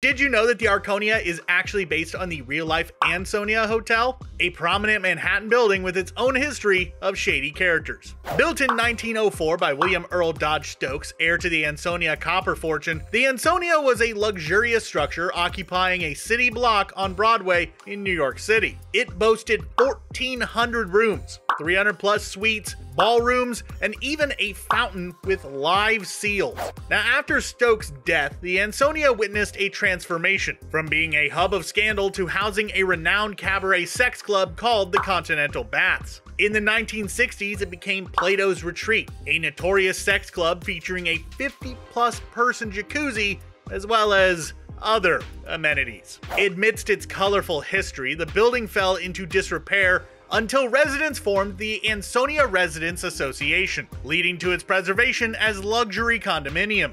Did you know that the Arconia is actually based on the real life Ansonia Hotel? A prominent Manhattan building with its own history of shady characters. Built in 1904 by William Earl Dodge Stokes, heir to the Ansonia copper fortune, the Ansonia was a luxurious structure occupying a city block on Broadway in New York City. It boasted 1,400 rooms, 300 plus suites, ballrooms, and even a fountain with live seals. Now, after Stokes' death, the Ansonia witnessed a transformation from being a hub of scandal to housing a renowned cabaret sex club called the Continental Baths. In the 1960s, it became Plato's Retreat, a notorious sex club featuring a 50 plus person jacuzzi as well as other amenities. Amidst its colorful history, the building fell into disrepair until residents formed the Ansonia Residents Association, leading to its preservation as luxury condominiums.